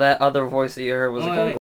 that other voice that you heard was Oh, a wait.